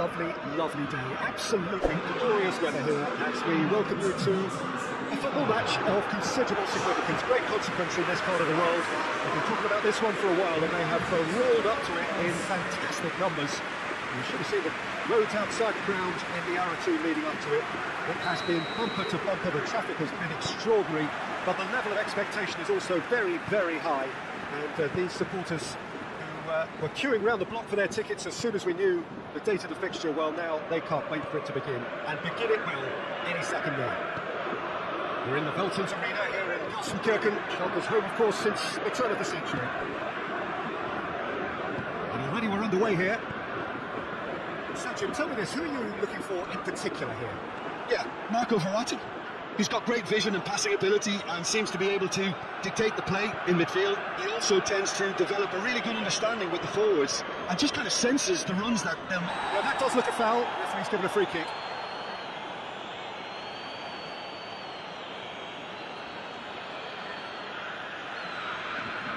lovely, lovely day. Absolutely glorious weather here as we welcome you to a football match of considerable significance, great consequence in this part of the world. We've been talking about this one for a while and they have uh, rolled up to it in fantastic numbers. You should have seen the roads outside the ground in the hour or two leading up to it. It has been bumper to bumper, the traffic has been extraordinary, but the level of expectation is also very, very high. And uh, these supporters who uh, were queuing around the block for their tickets as soon as we knew the date of the fixture, well now they can't wait for it to begin. And begin it will any second now. We're in the Veltins Arena here in Gelsenkirchen, Schalke's home of course since the turn of the century. And already we're underway here. Jim, tell me this, who are you looking for in particular here? Yeah, Marco Verratti. He's got great vision and passing ability and seems to be able to dictate the play in midfield. He also tends to develop a really good understanding with the forwards and just kind of senses the runs that they'll make. Yeah, that does look a foul. He's given a free kick.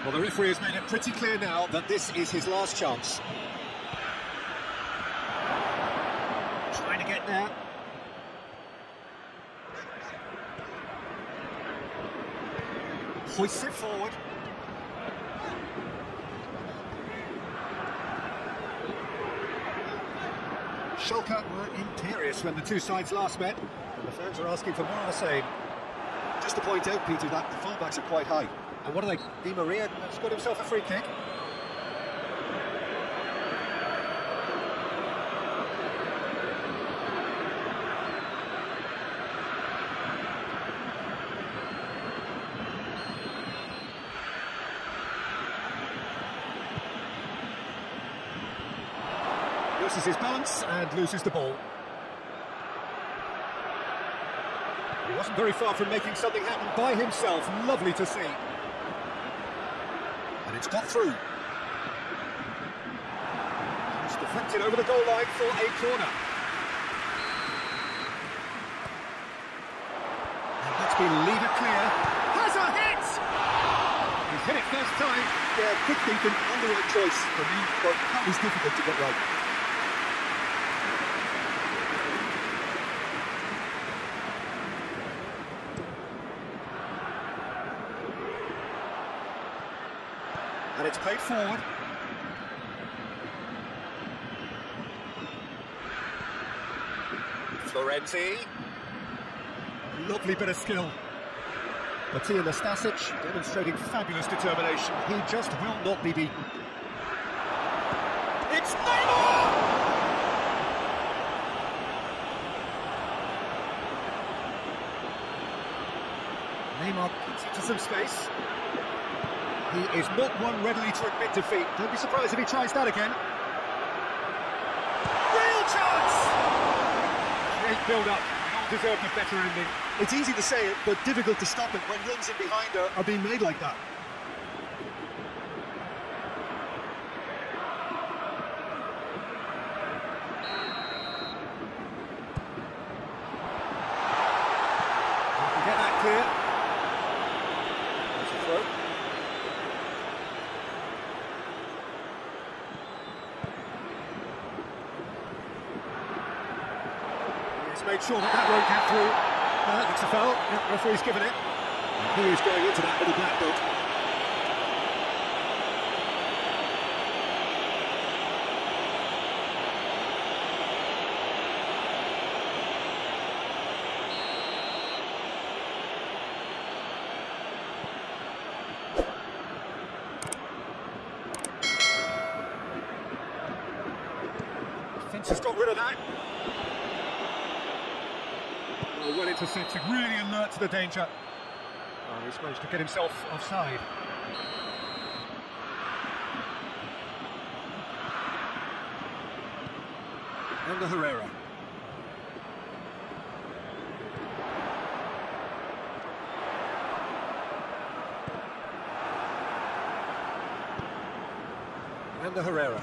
Well, the referee has made it pretty clear now that this is his last chance. Trying to get there. Hoists it forward. Schalke were imperious when the two sides last met, and the fans are asking for more of the same. Just to point out, Peter, that the fullbacks are quite high. And what are they? Di Maria has got himself a free kick. Loses his balance and loses the ball. He wasn't very far from making something happen by himself. Lovely to see. And it's got through. It's deflected over the goal line for a corner. And that's been leader clear. Has a hit! He's hit it first time. Yeah, good thinking and the right choice for me, but that was difficult to get right. Played forward. Florenzi. Lovely bit of skill. Matija Nastasic demonstrating fabulous determination. He just will not be beaten. It's Neymar! Neymar gets into some space. He is not one readily to admit defeat. Don't be surprised if he tries that again. Real chance! Great build-up. Deserved a better ending. It's easy to say it, but difficult to stop it when runs in behind are, are being made like that. Made sure that that won't get through. Uh, no, that looks a foul. Yeah, referee's given it. Who is going into that with a black book? Fence has got rid of that. Well, well intercepted, really alert to the danger. Oh, he's managed to get himself offside. And the Herrera. And the Herrera.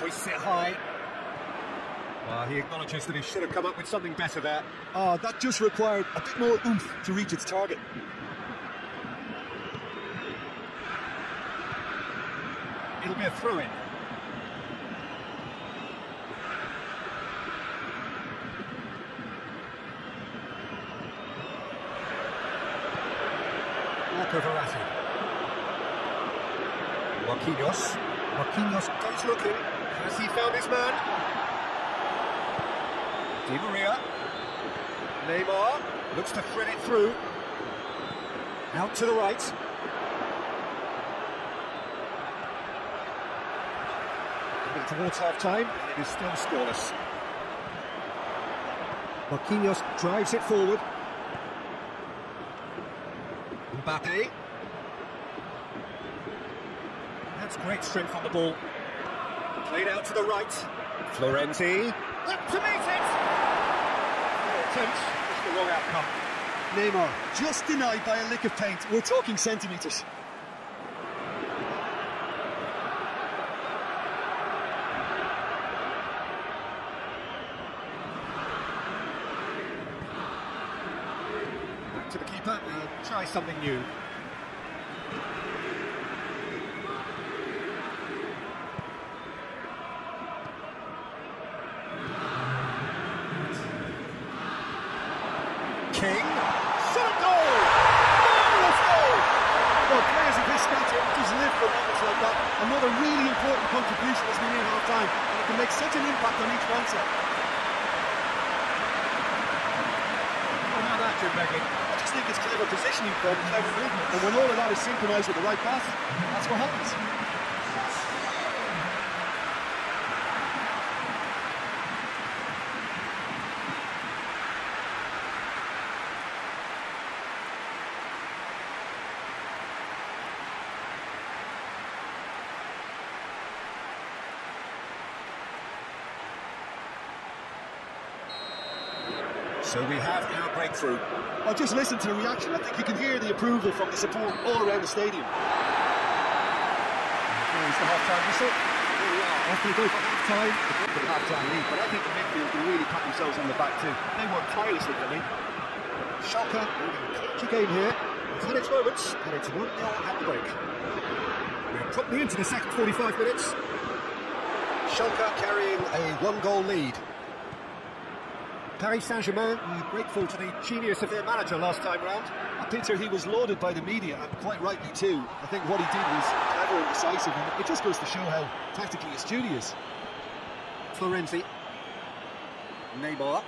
Hoists it high. Well, he acknowledges that he should have come up with something better there. Ah, that just required a bit more oomph to reach its target. It'll be a throw-in. Marco Verratti. Marquinhos. Marquinhos goes looking. Has he found his man? Di Maria. Neymar looks to thread it through. Out to the right. Towards half time, and it is still scoreless. Marquinhos drives it forward. Mbappe. That's great strength on the ball. Played out to the right. Florenzi. Up to meet it! Attempts, just the wrong outcome. Neymar, just denied by a lick of paint. We're talking centimetres. Back to the keeper, uh, try something new. King, shot a goal! Marvellous goal! Well, players of his stature just live for moments like that. Another really important contribution as we near half time, and it can make such an impact on each man set. How Begley? I just think it's clever positioning from clever movement, and when all of that is synchronised with the right pass, that's what happens. So we have our breakthrough. Well, just listen to the reaction. I think you can hear the approval from the support all around the stadium. Here's the half-time whistle. Here we are. Off we go for half-time. The half-time lead, but I think the midfield can really pat themselves on the back too. They work tirelessly for me. Schalke clinch again here. It's had its moments, and it's 1-0 at the break. We're properly into the second 45 minutes. Schalke carrying a one-goal lead. Paris Saint-Germain are grateful to the genius of their manager last time round. Peter, he was lauded by the media, and quite rightly too. I think what he did was clever and decisive, and it just goes to show how tactically astute he is. Florenzi. Neymar.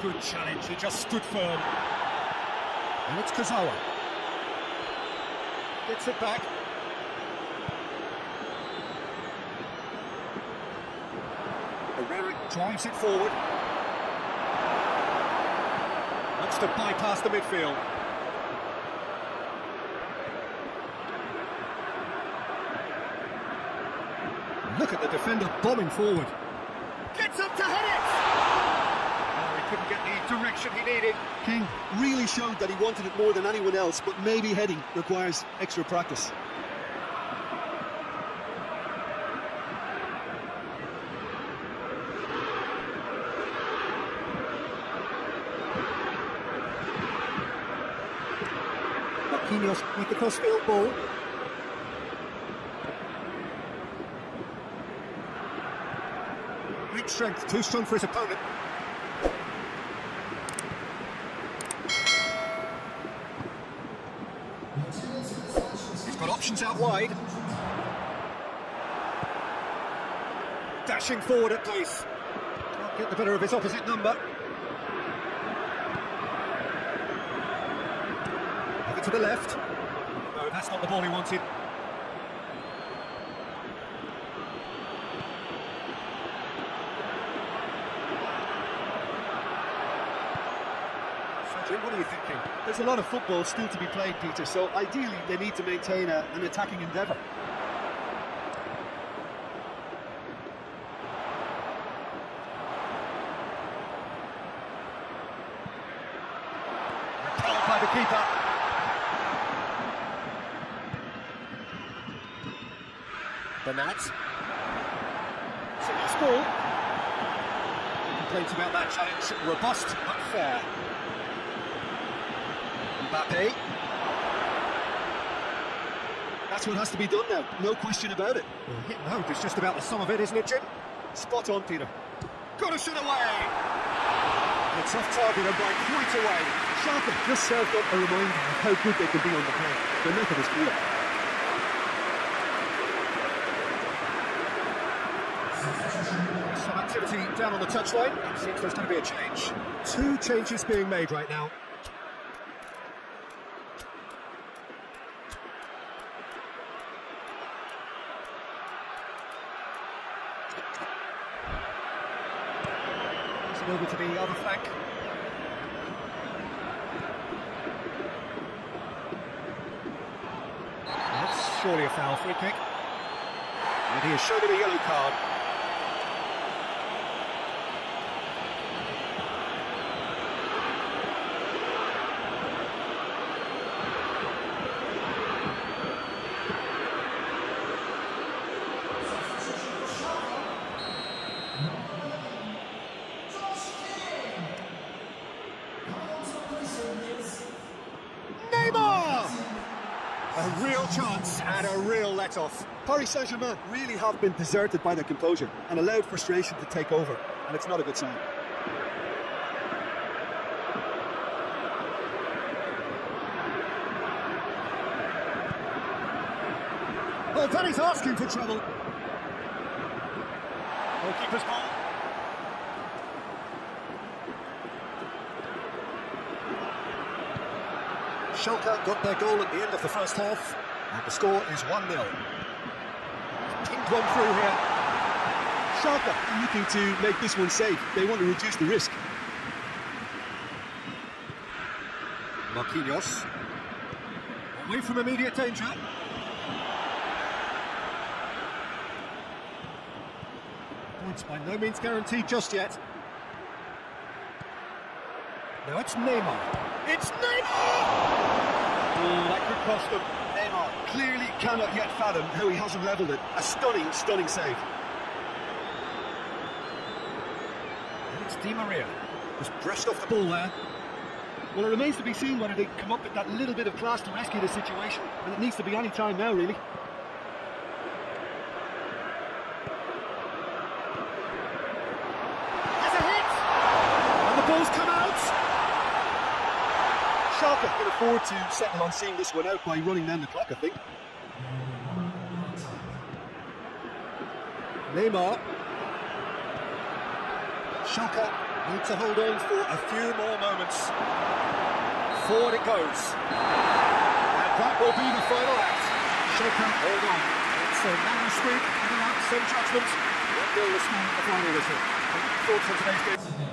Good challenge, he just stood firm. And it's Kurzawa. Gets it back. Herrera drives it forward. Wants to bypass the midfield. Look at the defender bombing forward. Gets up to hit it! Oh, he couldn't get the direction he needed. King really showed that he wanted it more than anyone else, but maybe heading requires extra practice. Marquinhos with the crossfield ball. Great strength, too strong for his opponent. He's got options out wide. Dashing forward at pace. Can't get the better of his opposite number. Have it to the left. No, that's not the ball he wanted. Jim, what are you thinking? There's a lot of football still to be played, Peter, so ideally they need to maintain a, an attacking endeavour. Repelled by the keeper. Bernat. It's a loose ball. Complaints about that challenge. Robust but fair. Mbappe. That's what has to be done now, no question about it. Well, hit and hope is just about the sum of it, isn't it, Jim? Spot on, Peter. Got to shoot away! A tough target and by quite away. Schalke just served up a reminder of how good they can be on the play. Their method is clear. Some activity down on the touchline. Seems there's going to be a change. Two changes being made right now. Pass it over to the other flank. That's surely a foul free kick. And he has shown a yellow card. Neymar! A real chance and real let-off. Paris Saint-Germain really have been deserted by their composure and allowed frustration to take over, and it's not a good sign. Well, Danny's asking for trouble. Goalkeeper's ball. Schalke got their goal at the end of the first half, the score is 1-0. Pinged one through here. Schalke looking to make this one safe. They want to reduce the risk. Marquinhos. Away from immediate danger. Points by no means guaranteed just yet. Now it's Neymar. It's Neymar! Oh, that could cost them. Neymar clearly cannot yet fathom how he hasn't levelled it. A stunning, stunning save. And it's Di Maria. Just brushed off the ball there. Well, it remains to be seen whether they come up with that little bit of class to rescue the situation, and it needs to be any time now, really. There's a hit! And the ball's come out! Schalke can afford to settle on seeing this one out by running down the clock, I think. Neymar. Schalke need to hold on for a few more moments. Forward it goes. And that will be the final act. Schalke hold on. It's a narrow streak, without some judgment. 1-0 the score at the final whistle. Thoughts on today's game?